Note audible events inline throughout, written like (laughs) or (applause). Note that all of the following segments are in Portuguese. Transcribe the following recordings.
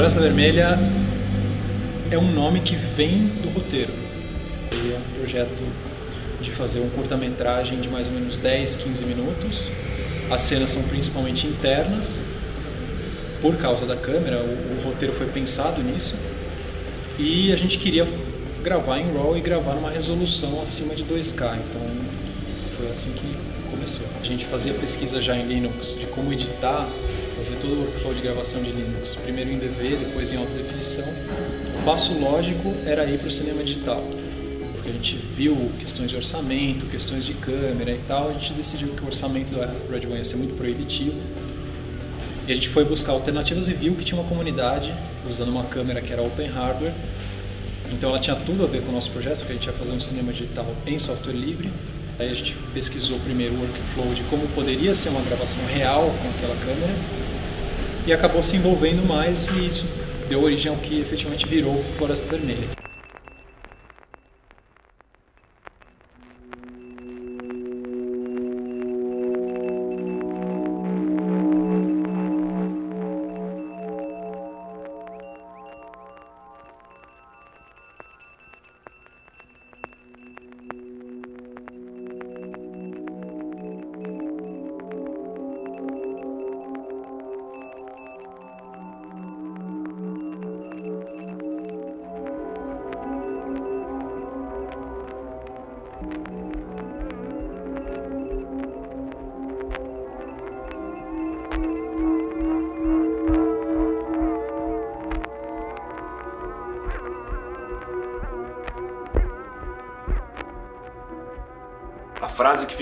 Floresta Vermelha é um nome que vem do roteiro. E é um projeto de fazer um curta-metragem de mais ou menos 10, 15 minutos. As cenas são principalmente internas, por causa da câmera, o, o roteiro foi pensado nisso. E a gente queria gravar em RAW e gravar numa resolução acima de 2K. Então foi assim que começou. A gente fazia pesquisa já em Linux de como editar, fazer todo o workflow de gravação de Linux, primeiro em DV, depois em alta definição. O passo lógico era ir para o cinema digital, porque a gente viu questões de orçamento, questões de câmera e tal, a gente decidiu que o orçamento da Red One ia ser muito proibitivo. E a gente foi buscar alternativas e viu que tinha uma comunidade usando uma câmera que era open hardware. Então ela tinha tudo a ver com o nosso projeto, que a gente ia fazer um cinema digital em software livre. Aí a gente pesquisou primeiro o workflow de como poderia ser uma gravação real com aquela câmera e acabou se envolvendo mais e isso deu origem ao que efetivamente virou Floresta Vermelha.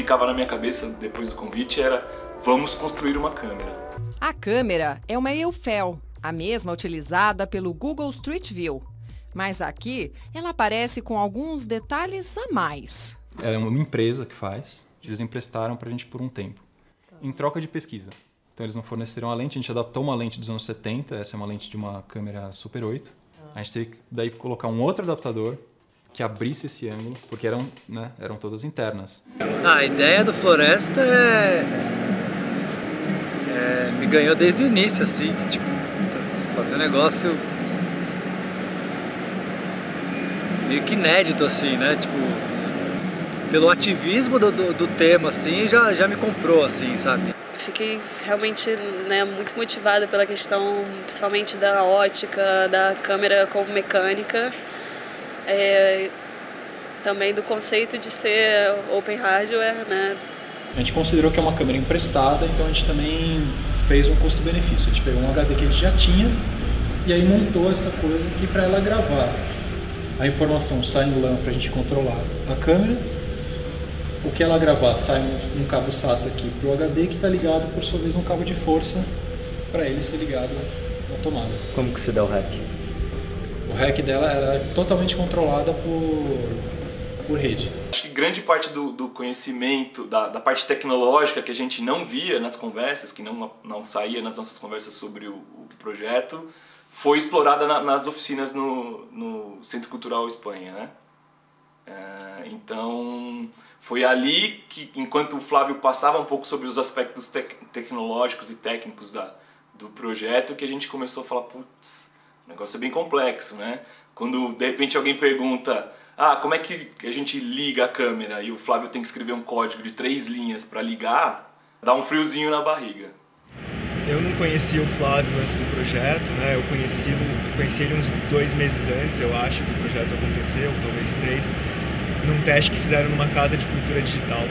Ficava na minha cabeça depois do convite era: vamos construir uma câmera. A câmera é uma Eufel, a mesma utilizada pelo Google Street View. Mas aqui ela aparece com alguns detalhes a mais. É uma empresa que faz, eles emprestaram para a gente por um tempo, em troca de pesquisa. Então eles não forneceram a lente, a gente adaptou uma lente dos anos 70, essa é uma lente de uma câmera Super 8. A gente teve que daí colocar um outro adaptador que abrisse esse ângulo, porque eram, né, eram todas internas. A ideia do Floresta é, é me ganhou desde o início, assim, que, tipo, fazer um negócio meio que inédito, assim, né, tipo, pelo ativismo do, do, do tema, assim, já, já me comprou, assim, sabe? Fiquei realmente né, muito motivada pela questão, principalmente da ótica, da câmera como mecânica é, também do conceito de ser open hardware, né? A gente considerou que é uma câmera emprestada, então a gente também fez um custo-benefício. A gente pegou um HD que a gente já tinha e aí montou essa coisa aqui para ela gravar. A informação sai no LAN para a gente controlar a câmera. O que ela gravar sai num cabo SATA aqui para o HD que está ligado por sua vez num cabo de força para ele ser ligado na tomada. Como que se dá o hack? O hack dela era totalmente controlada por, por rede. Acho que grande parte do, do conhecimento, da, da, parte tecnológica que a gente não via nas conversas, que não, não saía nas nossas conversas sobre o, o projeto, foi explorada na, nas oficinas no, no Centro Cultural Espanha, né? É, então foi ali que, enquanto o Flávio passava um pouco sobre os aspectos tec tecnológicos e técnicos da, do projeto, que a gente começou a falar, putz, o negócio é bem complexo, né? Quando de repente alguém pergunta, ah, como é que a gente liga a câmera e o Flávio tem que escrever um código de três linhas para ligar, dá um friozinho na barriga. Eu não conhecia o Flávio antes do projeto, né? Eu conheci, conheci ele uns dois meses antes, eu acho, que o projeto aconteceu, talvez três, num teste que fizeram numa casa de cultura digital.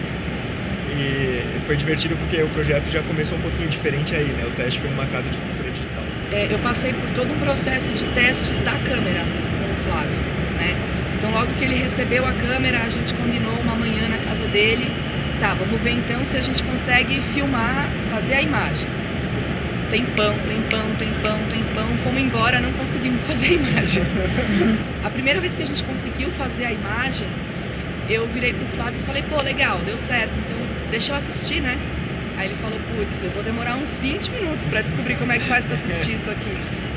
E foi divertido porque o projeto já começou um pouquinho diferente aí, né? O teste foi numa casa de cultura. É, eu passei por todo um processo de testes da câmera com o Flávio, né? Então logo que ele recebeu a câmera, a gente combinou uma manhã na casa dele. Tá, vamos ver então se a gente consegue filmar, fazer a imagem. Tempão, tempão, tempão, tempão, fomos embora, não conseguimos (laughs) fazer a imagem. a primeira vez que a gente conseguiu fazer a imagem, eu virei pro Flávio e falei, pô, legal, deu certo, então deixa eu assistir, né? Aí ele falou, putz, eu vou demorar uns 20 minutos pra descobrir como é que faz pra assistir isso aqui.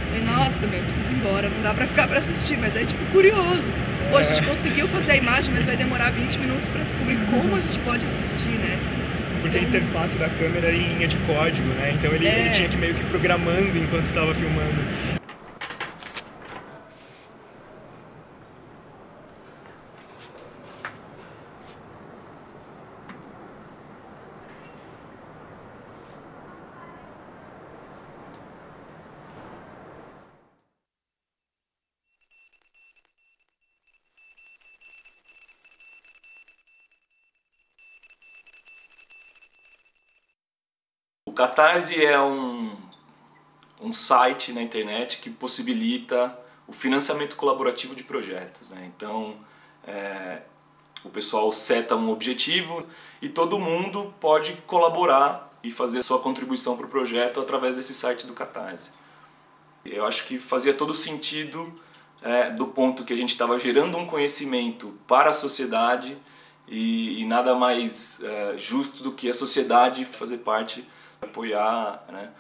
Falei, nossa, meu, eu preciso ir embora, não dá pra ficar pra assistir, mas é tipo curioso. Pô, a gente conseguiu fazer a imagem, mas vai demorar 20 minutos pra descobrir como a gente pode assistir, né? Porque a interface da câmera era em linha de código, né? Então ele, é... ele tinha que meio que programando enquanto estava filmando. O Catarse é um, um site na internet que possibilita o financiamento colaborativo de projetos. Né? Então, é, o pessoal seta um objetivo e todo mundo pode colaborar e fazer sua contribuição para o projeto através desse site do Catarse. Eu acho que fazia todo sentido é, do ponto que a gente estava gerando um conhecimento para a sociedade e, e nada mais é, justo do que a sociedade fazer parte, apoiar. Né?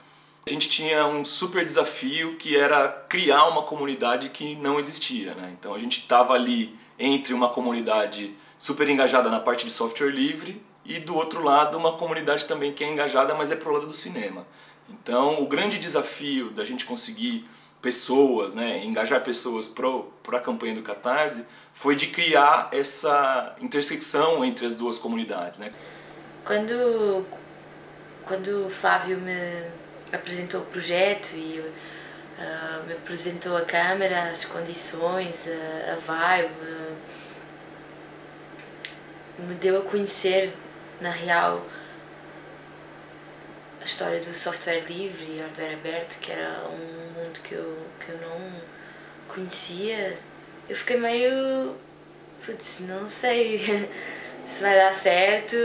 A gente tinha um super desafio que era criar uma comunidade que não existia. Né? Então a gente estava ali entre uma comunidade super engajada na parte de software livre e do outro lado uma comunidade também que é engajada, mas é pro lado do cinema. Então, o grande desafio da gente conseguir pessoas, né, engajar pessoas para a campanha do Catarse, foi de criar essa intersecção entre as duas comunidades. Né? Quando, quando o Flávio me apresentou o projeto e uh, me apresentou a câmera, as condições, a, a vibe, uh, me deu a conhecer, na real, a história do software livre e hardware aberto, que era um mundo que eu, que eu não conhecia, eu fiquei meio. Putz, não sei (laughs) se vai dar certo,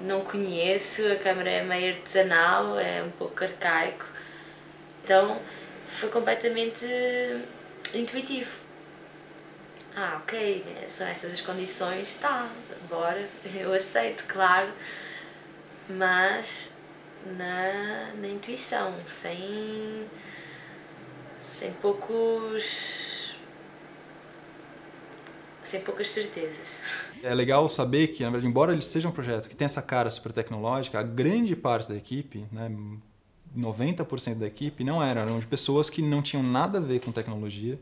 não conheço, a câmera é meio artesanal, é um pouco arcaico. Então foi completamente intuitivo. Ah, ok, são essas as condições, tá, bora, (laughs) eu aceito, claro, mas na, na intuição, sem, sem poucos. Sem poucas certezas. É legal saber que, embora ele seja um projeto que tem essa cara super tecnológica, a grande parte da equipe, né, 90% da equipe, não era, eram de pessoas que não tinham nada a ver com tecnologia,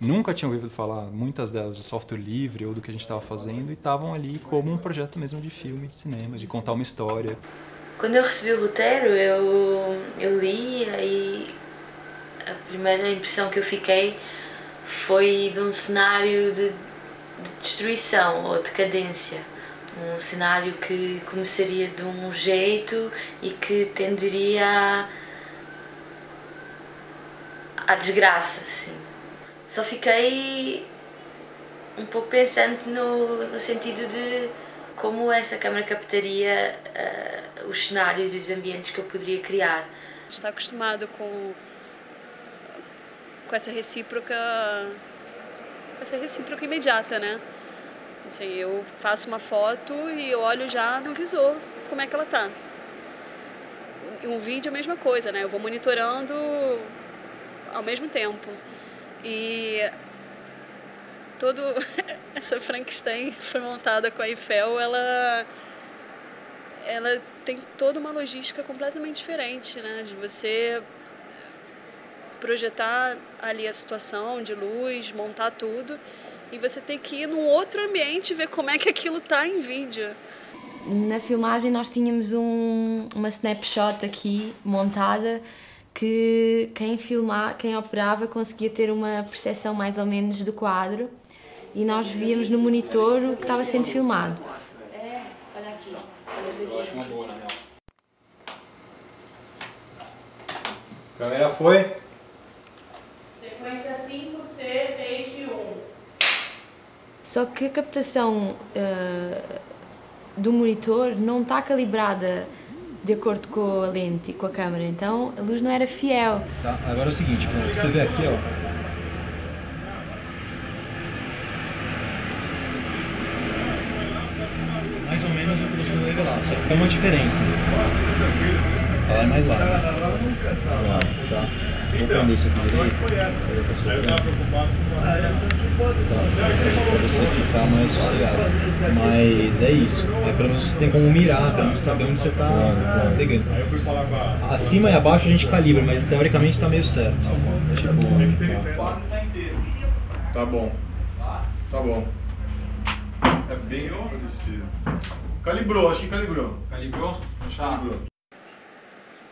nunca tinham ouvido falar, muitas delas, de software livre ou do que a gente estava fazendo, e estavam ali como um projeto mesmo de filme, de cinema, de contar uma história. Quando eu recebi o roteiro, eu, eu li e a primeira impressão que eu fiquei foi de um cenário de, de destruição ou decadência. Um cenário que começaria de um jeito e que tenderia à, à desgraça. Assim. Só fiquei um pouco pensante no, no sentido de como essa câmara captaria uh, os cenários e os ambientes que eu poderia criar. Está acostumado com com essa recíproca com essa recíproca imediata, né? Assim, eu faço uma foto e eu olho já no visor como é que ela tá. Um vídeo é a mesma coisa, né? Eu vou monitorando ao mesmo tempo. E todo (laughs) essa Frankenstein foi montada com a Eiffel, ela ela tem toda uma logística completamente diferente, né? De você projetar ali a situação de luz, montar tudo e você tem que ir num outro ambiente e ver como é que aquilo tá em vídeo. Na filmagem nós tínhamos um, uma snapshot aqui montada que quem filmar, quem operava conseguia ter uma percepção mais ou menos do quadro e nós víamos no monitor o que estava sendo filmado. É, olha aqui. Eu acho uma boa, na real. Câmera foi. Só que a captação uh, do monitor não está calibrada de acordo com a lente e com a câmera, então a luz não era fiel. Tá, agora é o seguinte, você vê aqui, ó, lá, só que tem uma diferença. Ela é mais larga. Ah, tá. Vou prender isso aqui direito. Aí eu Tá. Pra você ficar mais sossegado. Mas é isso. É pelo menos você tem como mirar, pelo menos saber onde você tá claro, pegando. Acima e abaixo a gente calibra, mas teoricamente tá meio certo. Tipo. Tá bom. Tá bom. É bem parecido. Calibrou, acho que calibrou. Calibrou? Tá. Calibrou.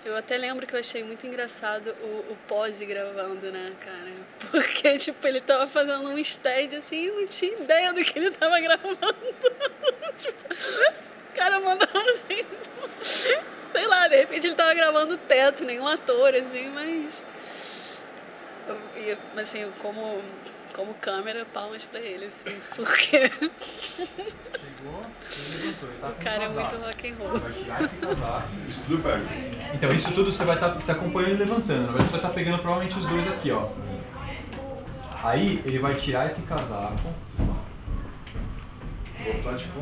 Eu até lembro que eu achei muito engraçado o, o pose gravando, né, cara? (laughs) Porque, tipo, ele tava fazendo um stage assim e não tinha ideia do que ele tava gravando. (laughs) tipo, o cara mandava assim, tipo, (laughs) sei lá, de repente ele tava gravando teto, nenhum ator, assim, mas. E, assim, como, como câmera, palmas pra ele, assim, (laughs) porque. Chegou, levantou, ele tá O cara é muito rock and roll. Isso tudo pega. Então, isso tudo você vai estar. você acompanha ele levantando. Na verdade, você vai estar pegando provavelmente os dois aqui, ó. Aí ele vai tirar esse casaco. Vou botar tipo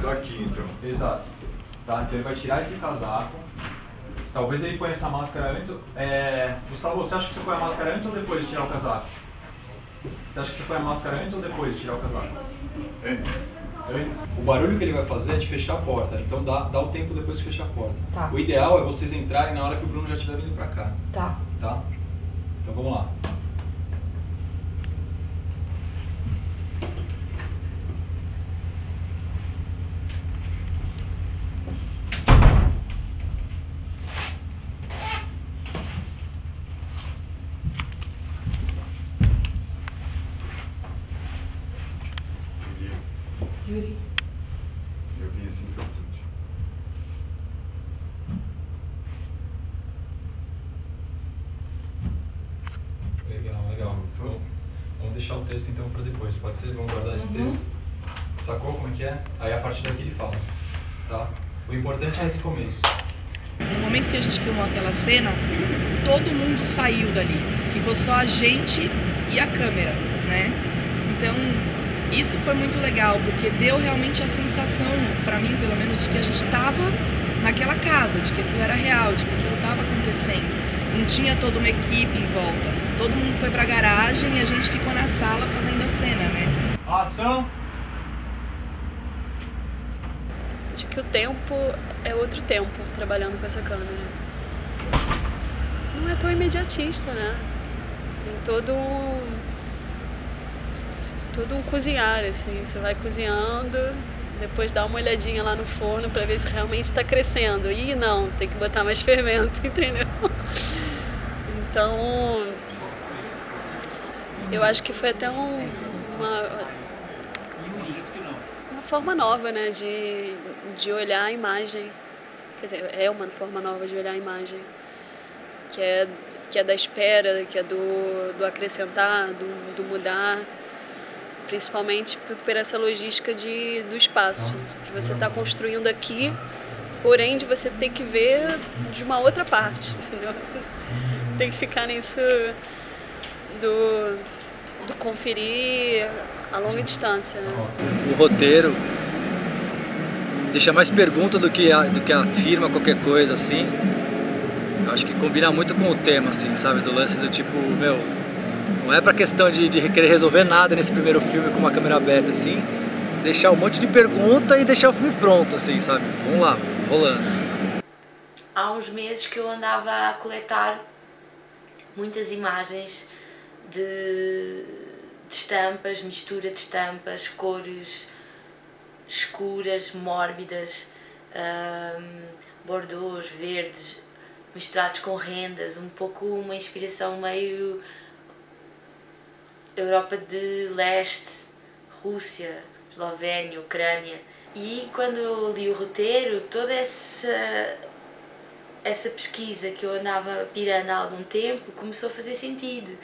daqui então. Exato. Tá? Então ele vai tirar esse casaco. Talvez ele ponha essa máscara antes. É... Gustavo, você acha que você põe a máscara antes ou depois de tirar o casaco? Você acha que você põe a máscara antes ou depois de tirar o casaco? Antes. Antes. O barulho que ele vai fazer é de fechar a porta. Então dá, dá o tempo depois de fechar a porta. Tá. O ideal é vocês entrarem na hora que o Bruno já estiver vindo pra cá. Tá. Tá? Então vamos lá. Yuri. Eu vim assim que eu pude. Legal, legal. Então, vamos deixar o texto então para depois, pode ser? Vamos guardar esse Uhum. texto. Sacou como é que é? Aí a partir daqui ele fala. Tá? O importante é esse começo. No momento que a gente filmou aquela cena, todo mundo saiu dali. Ficou só a gente e a câmera, né? Então, isso foi muito legal, porque deu realmente a sensação, pra mim pelo menos, de que a gente estava naquela casa, de que aquilo era real, de que aquilo estava acontecendo. Não tinha toda uma equipe em volta. Todo mundo foi pra garagem e a gente ficou na sala fazendo a cena, né? Ação! de que o tempo é outro tempo trabalhando com essa câmera. Não é tão imediatista, né? Tem todo um. todo um cozinhar, assim. Você vai cozinhando, depois dá uma olhadinha lá no forno para ver se realmente está crescendo. E não, tem que botar mais (laughs) fermento, entendeu? Então. Eu acho que foi até um, uma, uma forma nova, né, de, de olhar a imagem. Quer dizer, é uma forma nova de olhar a imagem. Que é, que é da espera, que é do, do acrescentar, do, do mudar. Principalmente por, essa logística de, do espaço. De você estar construindo aqui, porém de você ter que ver de uma outra parte, (laughs) entendeu? Tem que ficar nisso do, do conferir a longa distância, né? o roteiro deixa mais pergunta do que, a, do que afirma qualquer coisa, assim. Eu acho que combina muito com o tema, assim, sabe? Do lance do tipo, meu, não é pra questão de, de querer resolver nada nesse primeiro filme com uma câmera aberta, assim. Deixar um monte de pergunta e deixar o filme pronto, assim, sabe? Vamos lá, rolando. há uns meses que eu andava a coletar muitas imagens de, de estampas, mistura de estampas, cores escuras, mórbidas, hum, bordeaux, verdes, misturados com rendas, um pouco uma inspiração meio Europa de Leste, Rússia, Eslovénia, Ucrânia. E quando eu li o roteiro, toda essa essa pesquisa que eu andava pirando há algum tempo começou a fazer sentido.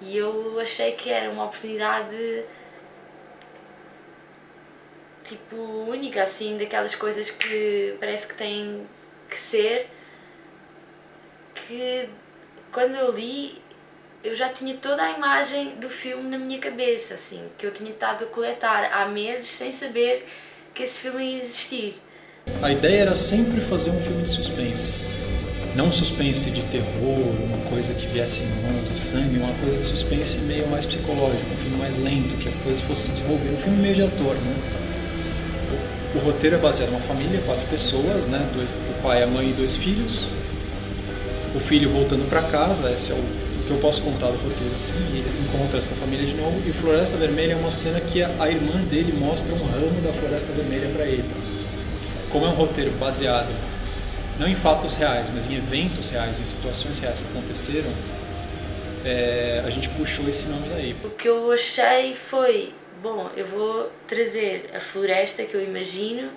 E eu achei que era uma oportunidade tipo única assim, daquelas coisas que parece que têm que ser que quando eu li eu já tinha toda a imagem do filme na minha cabeça, assim, que eu tinha estado a coletar há meses sem saber que esse filme ia existir. A ideia era sempre fazer um filme de suspense. Não um suspense de terror, uma coisa que viesse em mãos de sangue, uma coisa de suspense meio mais psicológico, um filme mais lento, que a coisa fosse se desenvolver. Um filme meio de ator, né? O, o roteiro é baseado numa família, quatro pessoas, né? Dois, o pai, a mãe e dois filhos. O filho voltando para casa, esse é o, o que eu posso contar do roteiro, assim, e ele encontra essa família de novo. E Floresta Vermelha é uma cena que a, a irmã dele mostra um ramo da Floresta Vermelha para ele como é um roteiro baseado não em fatos reais, mas em eventos reais, em situações reais que aconteceram, é, a gente puxou esse nome daí. O que eu achei foi, bom, eu vou trazer a floresta que eu imagino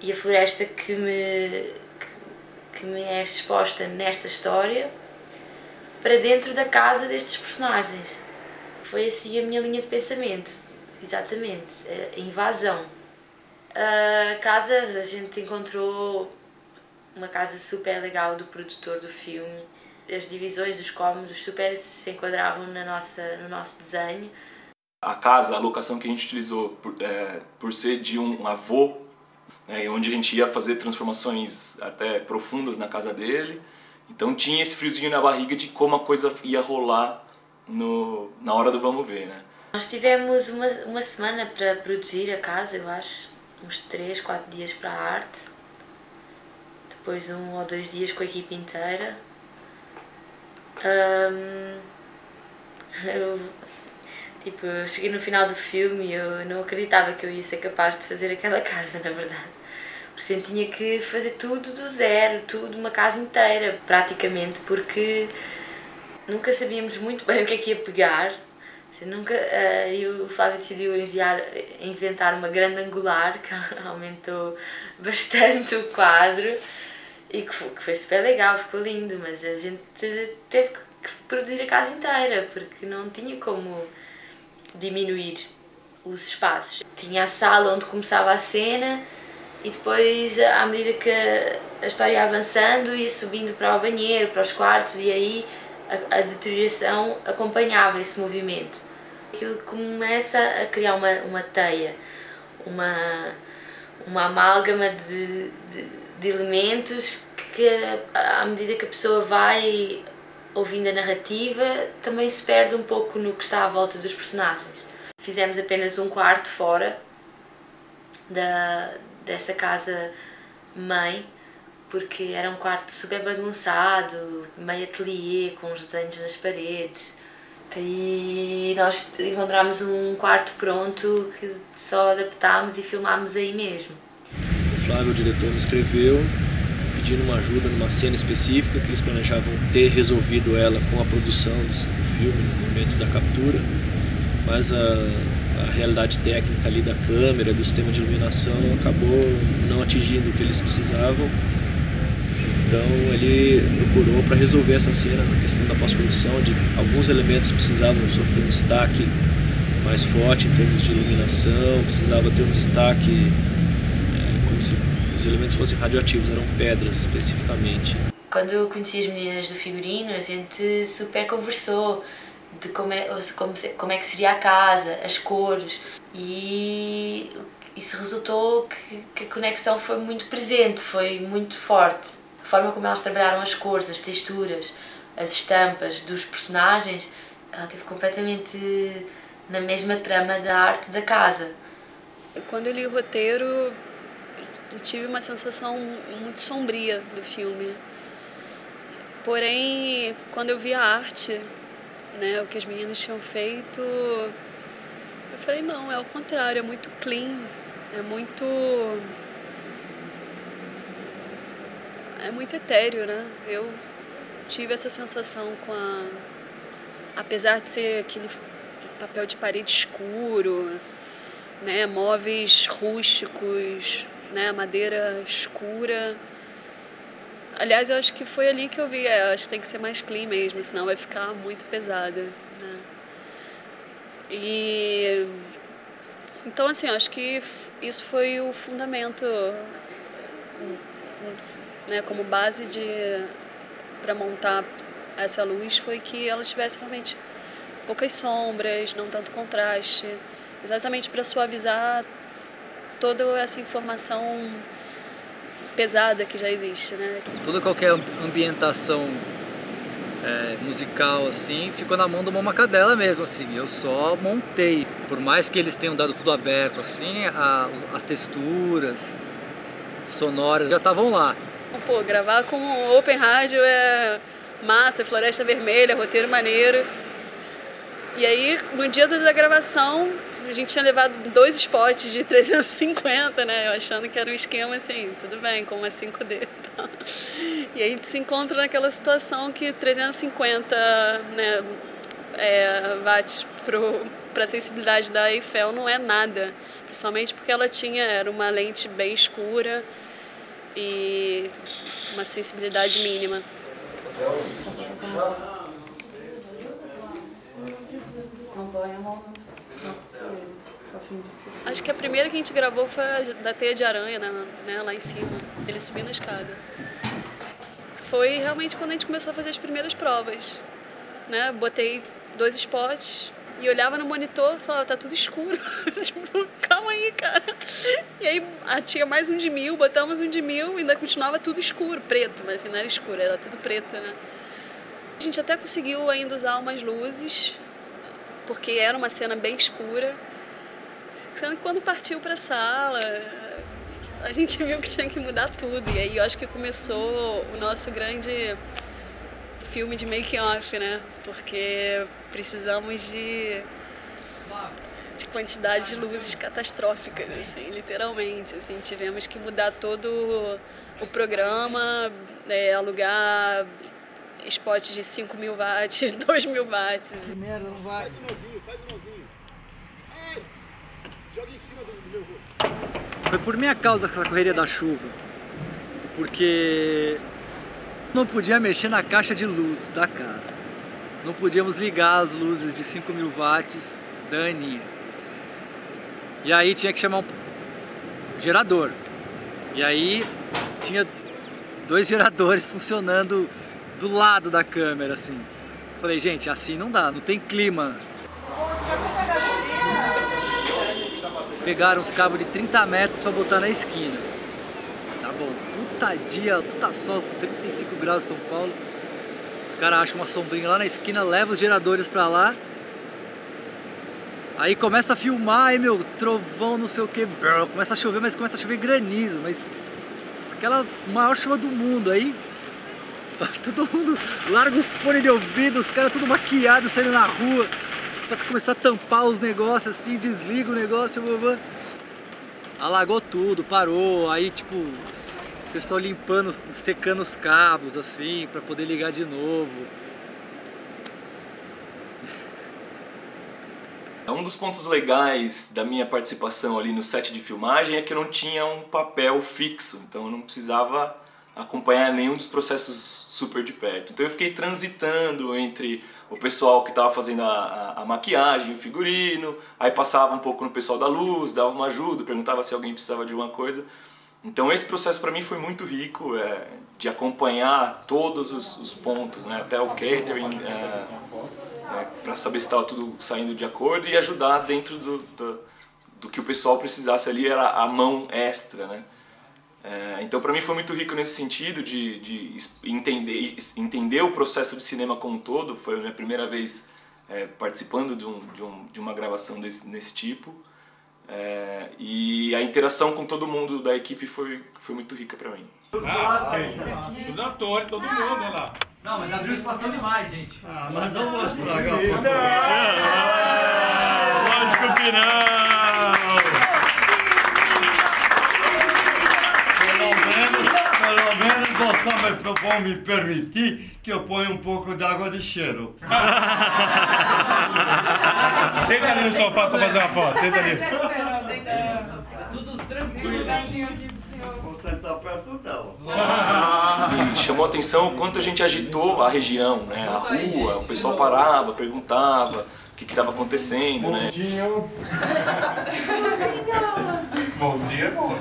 e a floresta que me, que, que me é exposta nesta história para dentro da casa destes personagens. Foi assim a minha linha de pensamento, exatamente, a invasão. A casa, a gente encontrou uma casa super legal do produtor do filme. As divisões, os cômodos super se enquadravam na nossa, no nosso desenho. A casa, a locação que a gente utilizou por, é, por ser de um avô, né, onde a gente ia fazer transformações até profundas na casa dele, então tinha esse friozinho na barriga de como a coisa ia rolar no, na hora do vamos ver, né? Nós tivemos uma, uma semana para produzir a casa, eu acho, uns 3, 4 dias para a arte, depois um ou dois dias com a equipe inteira. Um, (laughs) eu, tipo, eu cheguei no final do filme e eu não acreditava que eu ia ser capaz de fazer aquela (laughs) casa, na verdade. Porque a gente tinha que fazer tudo do zero, tudo, uma casa inteira, praticamente, porque nunca sabíamos muito bem (laughs) o que é que ia pegar. Nunca, uh, e o Flávio decidiu enviar, inventar uma grande angular que aumentou bastante o quadro e que foi, que foi super legal, ficou lindo, mas a gente teve que produzir a casa inteira porque não tinha como diminuir os espaços. Tinha a sala onde começava a cena e depois, à medida que a história ia avançando, ia subindo para o banheiro, para os quartos e aí a, a deterioração acompanhava esse movimento aquilo começa a criar uma, uma teia, uma, uma amálgama de, de, de elementos que, à medida que a pessoa vai ouvindo a narrativa, também se perde um pouco no que está à volta dos personagens. Fizemos apenas um quarto fora da, dessa casa mãe, porque era um quarto super bagunçado, meio ateliê, com os desenhos nas paredes. Aí nós encontramos um quarto pronto que só adaptámos e filmámos aí mesmo. O Flávio, o diretor, me escreveu pedindo uma ajuda numa cena específica que eles planejavam ter resolvido ela com a produção do filme no momento da captura, mas a, a realidade técnica ali da câmera, do sistema de iluminação acabou não atingindo o que eles precisavam. Então ele procurou para resolver essa cena na questão da pós-produção, de alguns elementos precisavam sofrer um destaque mais forte em termos de iluminação, precisava ter um destaque os elementos fossem radioativos, eram pedras especificamente. Quando eu conheci as meninas do figurino, a gente super conversou de como é, como, como é que seria a casa, as cores e isso resultou que, que a conexão foi muito presente, foi muito forte forma como elas trabalharam as cores, as texturas, as estampas dos personagens, ela teve completamente na mesma trama da arte da casa. Quando eu li o roteiro, tive uma sensação muito sombria do filme. Porém, quando eu vi a arte, né, o que as meninas tinham feito, eu falei, não, é o contrário, é muito clean, é muito é muito etéreo, né? Eu tive essa sensação com a. Apesar de ser aquele papel de parede escuro, né? móveis rústicos, né? madeira escura. Aliás, eu acho que foi ali que eu vi, é, acho que tem que ser mais clean mesmo, senão vai ficar muito pesada. Né? E então assim, acho que isso foi o fundamento né, como base de para montar essa luz foi que ela tivesse realmente poucas sombras, não tanto contraste, exatamente para suavizar toda essa informação pesada que já existe, né? Toda qualquer ambientação é, musical assim ficou na mão do Mama Cadela mesmo assim. Eu só montei, por mais que eles tenham dado tudo aberto assim, a, as texturas sonoras já estavam lá. Pô, gravar com Open Rádio é massa, Floresta Vermelha, roteiro maneiro. E aí, no dia da gravação, a gente tinha levado dois spots de 350, né? Eu achando que era um esquema assim, tudo bem, com uma 5D. Tá? E a gente se encontra naquela situação que 350 né, é, watts para a sensibilidade da Eiffel não é nada. Principalmente porque ela tinha, era uma lente bem escura e uma sensibilidade mínima. Acho que a primeira que a gente gravou foi da teia de aranha, né, né, lá em cima, ele subindo a escada. Foi realmente quando a gente começou a fazer as primeiras provas. Né? Botei dois spots e olhava no monitor e falava, tá tudo escuro. (laughs) tipo, calma aí, cara. E aí ah, tinha mais um de mil, botamos um de mil e ainda continuava tudo escuro, preto, mas assim, não era escuro, era tudo preto, né? A gente até conseguiu ainda usar umas luzes, porque era uma cena bem escura. Sendo que quando partiu para a sala, a gente viu que tinha que mudar tudo. E aí eu acho que começou o nosso grande filme de make-off, né? Porque precisamos de, de quantidade de luzes catastróficas, assim, literalmente. Assim, tivemos que mudar todo o programa, é, alugar spots de 5 mil watts, (laughs) 2 mil watts. Primeiro, vai. Faz um nozinho, faz um nozinho. Ai! Joga em cima do meu rosto. Foi por minha causa essa correria da chuva. Porque não podia mexer na caixa de luz da casa. Não podíamos ligar as luzes de 5 mil watts da Aninha. E aí tinha que chamar um gerador. E aí tinha dois geradores (laughs) funcionando do lado da câmera, assim. Falei, gente, assim não dá, não tem clima. Pegaram os cabos de 30 metros para botar na esquina. Tá bom, puta dia, puta sol, com 35 graus em São Paulo. Os caras acham uma sombrinha lá na esquina, levam os geradores pra lá. Aí começa a filmar, aí meu, trovão, não sei o que, começa a chover, mas começa a chover granizo, mas aquela maior chuva do mundo aí. (laughs) Todo mundo larga os fones de ouvido, os caras tudo maquiados saindo na rua pra começar a tampar os negócios assim, desliga o negócio, blá. alagou tudo, parou, aí tipo, pessoal limpando, secando os cabos assim, pra poder ligar de novo. Um dos pontos legais da minha participação ali no set de filmagem é que eu não tinha um papel fixo, então eu não precisava acompanhar nenhum dos processos super de perto. Então eu fiquei transitando entre o pessoal que estava fazendo a, a, a, maquiagem, o figurino, aí passava um pouco no pessoal da luz, dava uma ajuda, perguntava se alguém precisava de alguma coisa. Então esse processo para mim foi muito rico, é, de acompanhar todos os, os pontos, né, até o catering, é, é, para saber se estava tudo saindo de acordo e ajudar dentro do, do, do que o pessoal precisasse ali, era a mão extra, né. É, então para mim foi muito rico nesse sentido de, de entender, entender o processo de cinema como um todo. Foi a minha primeira vez é, participando de, um, de, um, de, uma gravação desse, desse tipo. É, e a interação com todo mundo da equipe foi, foi muito rica para mim. Ah, os atores, todo mundo, olha lá. Não, mas abriu espação demais, gente. Ah, mas eu vou estragar o Lógico que não! Me, vão me permitir que eu ponha um pouco de água de cheiro. (laughs) Senta ali no sofá para fazer uma foto, senta ali. Tudo tranquilo, Vou sentar perto dela. E chamou a atenção o quanto a gente agitou a região, né? a rua, o pessoal parava, perguntava o que estava acontecendo. Né? Bom dia, amor.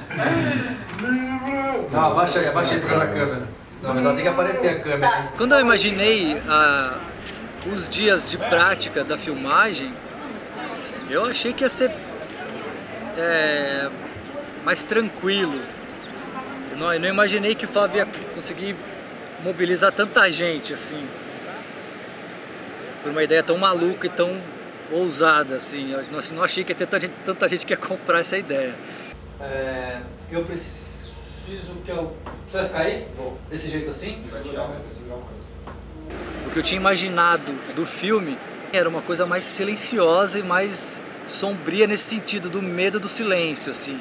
Não, abaixa aí, abaixa aí causa da câmera. Não, mas ela tem que aparecer a câmera. Quando eu imaginei ah, os dias de prática da filmagem, eu achei que ia ser é, mais tranquilo. Eu não, eu não imaginei que o Flávio ia conseguir mobilizar tanta gente assim. Por uma ideia tão maluca e tão ousada assim. Eu não, não achei que ia ter tanta gente, tanta gente que ia comprar essa ideia. É, eu preciso que eu. Você vai ficar aí? Vou. Desse jeito assim? Vai tirar O que eu tinha imaginado do filme era uma coisa mais silenciosa e mais sombria nesse sentido, do medo do silêncio, assim.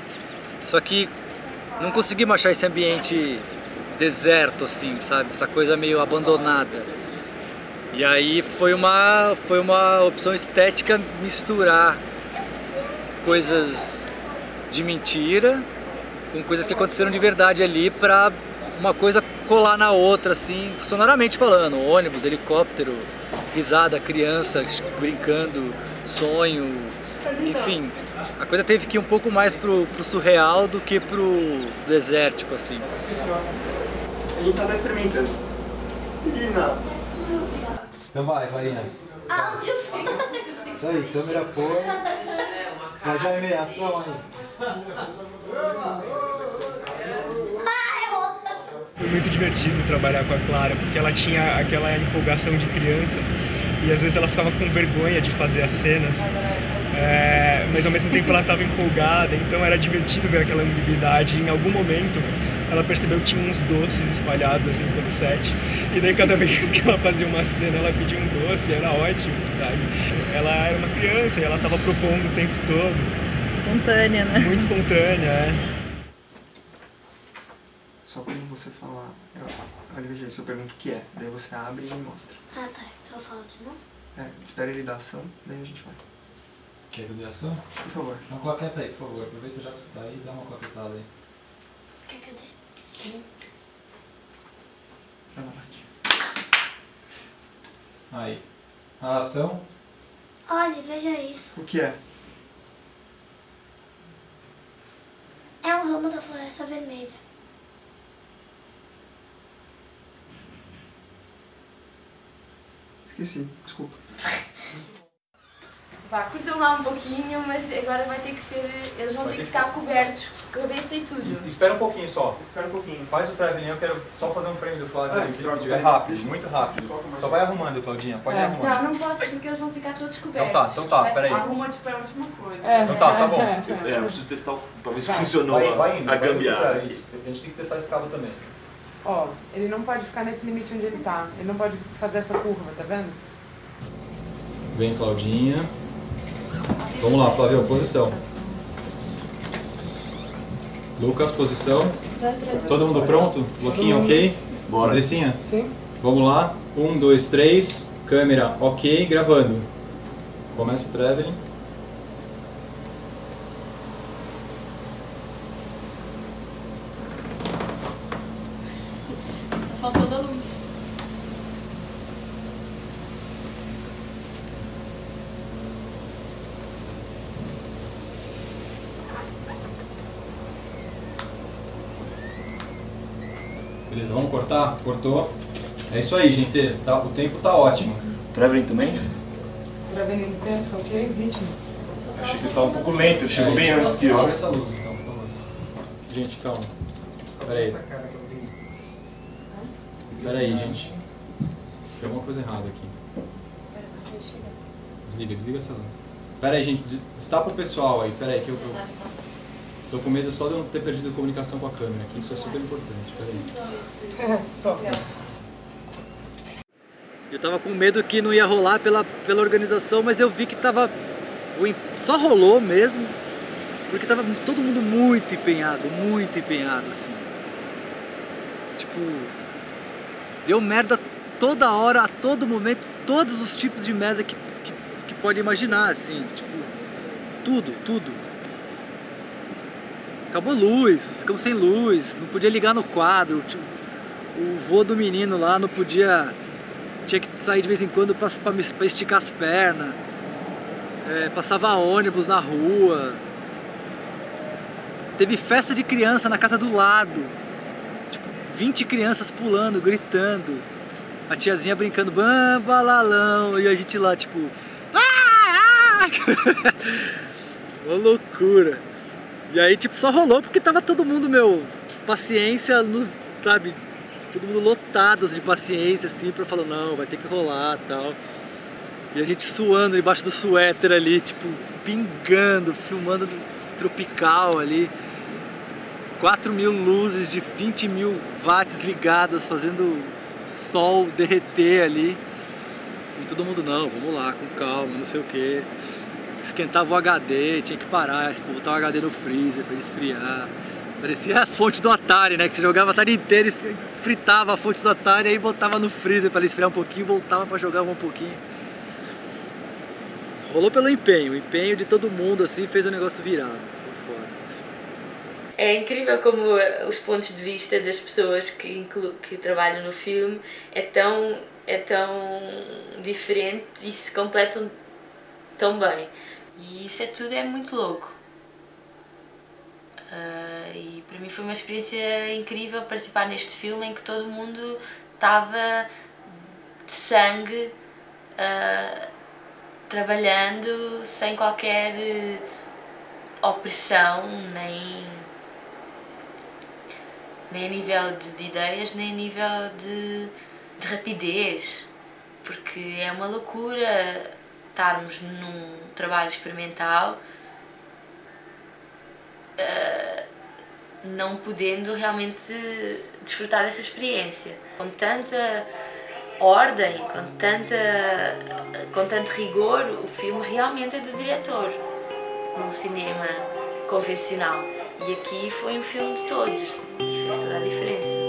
Só que não consegui achar esse ambiente deserto, assim, sabe? Essa coisa meio abandonada. E aí foi uma, foi uma opção estética misturar coisas de mentira com coisas que aconteceram de verdade ali pra uma coisa colar na outra, assim, sonoramente falando. Ônibus, helicóptero, risada, criança brincando, sonho, enfim. A coisa teve que ir um pouco mais pro, pro surreal do que pro desértico, assim. A gente só tá experimentando. Então vai, Varinha. Isso aí, câmera foi. Mas já é ação aí. Foi muito divertido trabalhar com a Clara, porque ela tinha aquela empolgação de criança e às vezes ela ficava com vergonha de fazer as cenas, é, mas ao mesmo tempo ela estava empolgada, então era divertido ver aquela ambiguidade. Em algum momento ela percebeu que tinha uns doces espalhados assim pelo set, e daí cada (laughs) vez que ela fazia uma cena ela pedia um doce, era ótimo, sabe? Ela era uma criança e ela estava propondo o tempo todo. Espontânea, né? Muito espontânea, é. Só quando você falar, eu, olha, veja, se eu pergunto o que é, daí você abre e me mostra. Ah, tá. Então eu falo de novo? É, espera ele dar ação, daí a gente vai. Quer que eu dê ação? Por favor. Dá uma claqueta aí, por favor. Aproveita já que você tá aí e dá uma claquetada aí. Quer que eu dê? Vai lá, Nath. Aí. A ação. Olha, veja isso. O que é? É um ramo da floresta vermelha. Esqueci, desculpa. (laughs) Vá, curtam lá um pouquinho, mas agora vai ter que ser. Eles vão Vai ter que ficar cobertos, cabeça e tudo. Espera um pouquinho só. Espera um pouquinho. Faz o traveling, eu quero só fazer um frame do Flávio Ah, Felipe, bem rápido, muito rápido. Só vai arrumando, Claudinha, pode ir arrumando. Não, não posso porque eles vão ficar todos cobertos. Então tá, então tá, Vai ser- peraí. Arruma tipo é a última coisa. Então tá, tá bom. É, eu preciso testar pra ver se funcionou vai, a, vai indo, a gambiarra. A gente tem que testar esse cabo também. Ó, ele não pode ficar nesse limite onde ele tá. Ele não pode fazer essa curva, tá vendo? Vem, Claudinha. Vamos lá, Flávio, posição. Lucas, posição. Todo mundo pronto? Luquinha, ok? Bora. Andressinha? Sim. Vamos lá. Um, dois, três. Câmera, ok. Gravando. Começa o traveling. Faltou da luz. Beleza, vamos cortar? Cortou. É isso aí, gente. Tá- o tempo tá ótimo. Traveling também? Gravando no tempo, tá ok? Ritmo. Achei que tava um pouco lento, ele chegou É, bem antes que eu. Apaga essa luz, então, por favor. Gente, calma. Pera aí. Pera aí, gente. Tem alguma coisa errada aqui. Desliga, desliga essa luz. Pera aí, gente. des- Destapa o pessoal aí. Pera aí, que eu, eu tô com medo só de eu não ter perdido a comunicação com a câmera aqui. Isso é super importante. Pera aí. É, só. Eu tava com medo que não ia rolar pela, pela organização, mas eu vi que tava. Só rolou mesmo, porque tava todo mundo muito empenhado, muito empenhado, assim. Tipo. Deu merda toda hora, a todo momento, todos os tipos de merda que, que, que pode imaginar, assim. Tipo, tudo, tudo. Acabou luz, ficamos sem luz, não podia ligar no quadro. tipo, o vô do menino lá não podia. Tinha que sair de vez em quando pra esticar as pernas. É, passava ônibus na rua. Teve festa de criança na casa do lado. Tipo, 20 crianças pulando, gritando. A tiazinha brincando, bambalalão. E a gente lá, tipo. "Ah, ah!" (laughs) Uma loucura. E aí, tipo, só rolou porque tava todo mundo, meu, paciência nos, sabe, todo mundo lotados de paciência, assim, pra falar, não, vai ter que rolar tal. E a gente suando debaixo do suéter ali, tipo, pingando, filmando tropical ali. 4 mil luzes de 20 mil watts ligadas, fazendo sol derreter ali. E todo mundo, não, vamos lá, com calma, não sei o que. Esquentava o HD, tinha que parar, botar o HD no freezer pra ele esfriar. Parecia a fonte do Atari, né? Que você jogava a tarde inteira fritava a fonte do Atari, aí botava no freezer pra ele esfriar um pouquinho, voltava pra jogar um pouquinho. Rolou pelo empenho, o empenho de todo mundo assim fez o negócio virar. Foi foda. É incrível como os pontos de vista das pessoas que, que trabalham no filme é tão, é tão diferente e se completam tão bem. E isso é tudo é muito louco. Uh, e para mim foi uma experiência incrível participar neste filme em que todo mundo estava de sangue uh, trabalhando sem qualquer opressão nem nem a nível de, de ideias nem a nível de, de rapidez porque é uma loucura estarmos num trabalho experimental uh, não podendo realmente desfrutar dessa experiência. Com tanta ordem, com, tanta, com tanto rigor, o filme realmente é do diretor, num cinema convencional. E aqui foi um filme de todos e fez toda a diferença.